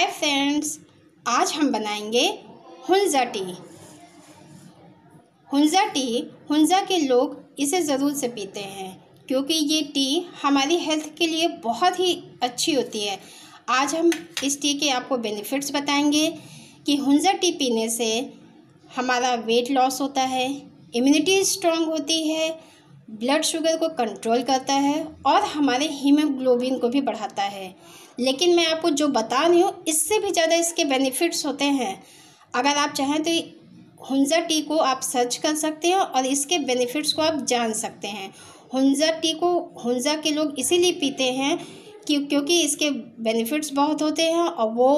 Hi friends, आज हम बनाएँगे हुंजा टी। हुंजा टी, हुंजा के लोग इसे ज़रूर से पीते हैं, क्योंकि ये टी हमारी हेल्थ के लिए बहुत ही अच्छी होती है। आज हम इस टी के आपको बेनिफिट्स बताएँगे कि हुंजा टी पीने से हमारा वेट लॉस होता है, इम्यूनिटी स्ट्रांग होती है, ब्लड शुगर को कंट्रोल करता है और हमारे हीमोग्लोबिन को भी बढ़ाता है। लेकिन मैं आपको जो बता रही हूँ, इससे भी ज़्यादा इसके बेनिफिट्स होते हैं। अगर आप चाहें तो हुंजा टी को आप सर्च कर सकते हैं और इसके बेनिफिट्स को आप जान सकते हैं। हुंजा टी को हुंजा के लोग इसीलिए पीते हैं कि, क्योंकि इसके बेनिफिट्स बहुत होते हैं और वो,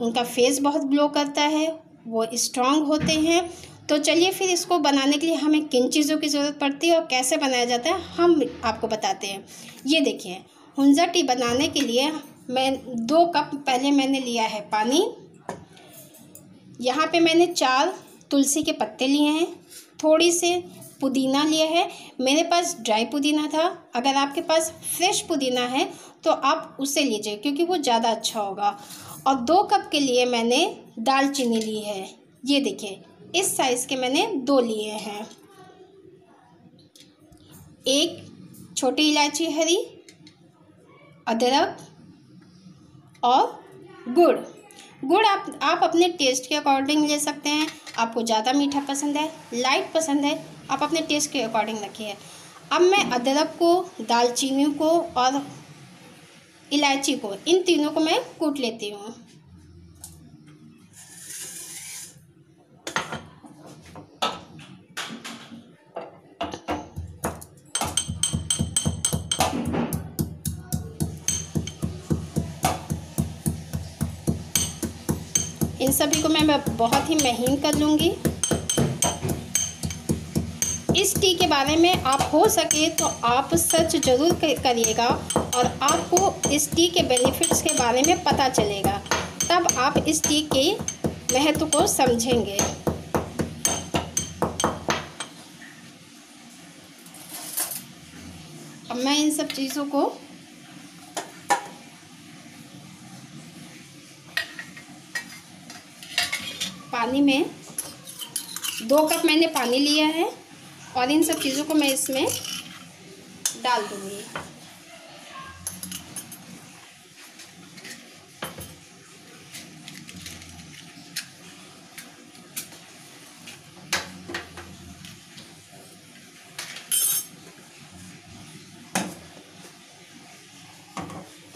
उनका फेस बहुत ग्लो करता है, वो स्ट्रांग होते हैं। तो चलिए फिर इसको बनाने के लिए हमें किन चीज़ों की ज़रूरत पड़ती है और कैसे बनाया जाता है, हम आपको बताते हैं। ये देखिए हुंजा टी बनाने के लिए मैं दो कप पहले मैंने लिया है पानी। यहाँ पे मैंने चार तुलसी के पत्ते लिए हैं। थोड़ी से पुदीना लिया है। मेरे पास ड्राई पुदीना था। अगर आपके पास फ्रेश पुदीना है तो आप उसे लीजिए, क्योंकि वो ज़्यादा अच्छा होगा। और दो कप के लिए मैंने दालचीनी ली है। ये देखिए, इस साइज़ के मैंने दो लिए हैं। एक छोटी इलायची हरी, अदरक और गुड़। गुड़ आप आप अपने टेस्ट के अकॉर्डिंग ले सकते हैं। आपको ज़्यादा मीठा पसंद है लाइट पसंद है, आप अपने टेस्ट के अकॉर्डिंग रखिए। अब मैं अदरक को, दालचीनी को और इलायची को, इन तीनों को मैं कूट लेती हूँ। इन सभी को मैं बहुत ही महीन कर लूँगी। इस टी के बारे में आप हो सके तो आप सर्च ज़रूर करिएगा और आपको इस टी के बेनिफिट्स के बारे में पता चलेगा। तब आप इस टी के महत्व को समझेंगे। अब मैं इन सब चीज़ों को पानी में दो कप मैंने पानी लिया है और इन सब चीज़ों को मैं इसमें डाल दूँगी।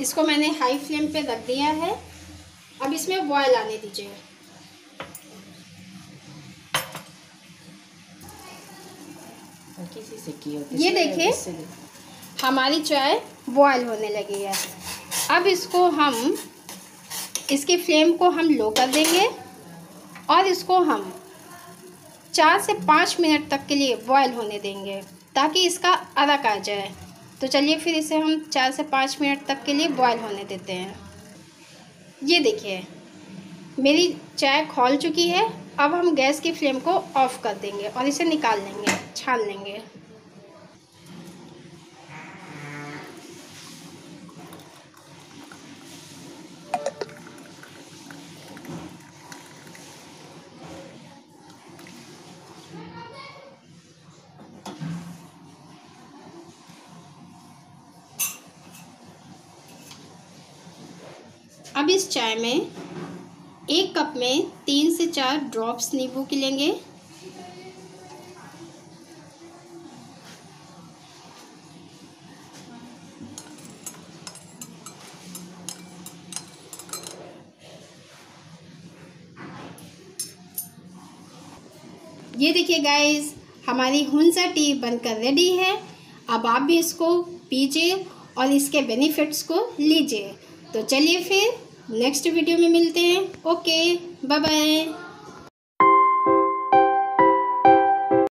इसको मैंने हाई फ्लेम पे रख दिया है। अब इसमें बॉयल आने दीजिए। किसी से की होती ये देखिए। हमारी चाय बॉयल होने लगी है। अब इसको हम इसकी फ्लेम को हम लो कर देंगे और इसको हम चार से पाँच मिनट तक के लिए बॉयल होने देंगे ताकि इसका अरक आ जाए। तो चलिए फिर इसे हम चार से पाँच मिनट तक के लिए बॉयल होने देते हैं। ये देखिए मेरी चाय खोल चुकी है। अब हम गैस की फ्लेम को ऑफ़ कर देंगे और इसे निकाल लेंगे, छान लेंगे। अब इस चाय में एक कप में तीन से चार ड्रॉप्स नींबू के लेंगे ये देखिए गाइस हमारी हुंसा टी बनकर रेडी है। अब आप भी इसको पीजिए और इसके बेनिफिट्स को लीजिए। तो चलिए फिर नेक्स्ट वीडियो में मिलते हैं। Okay bye bye